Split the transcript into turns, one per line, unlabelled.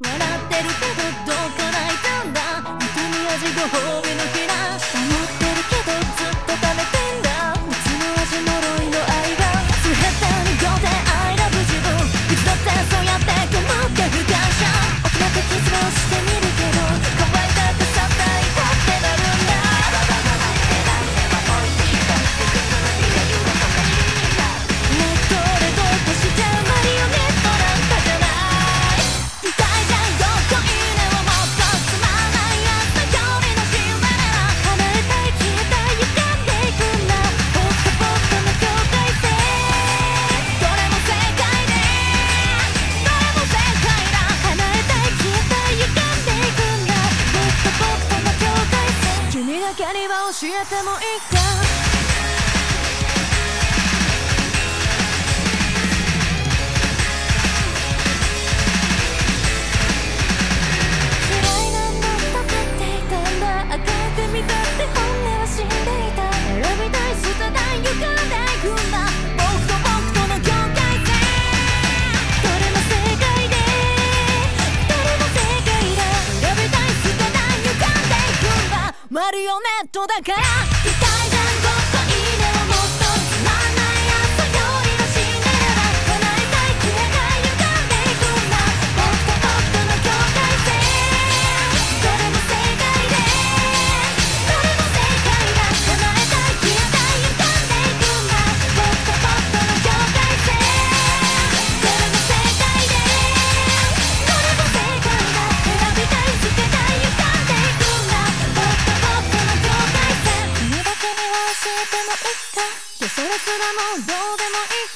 笑ってるけどどうか泣いたんだ。痛みご褒美の日かりは教えてもいいか嫌いなんだと言っていたんだ。与えてみたってネットだか？らそれすらもうどうでもいい。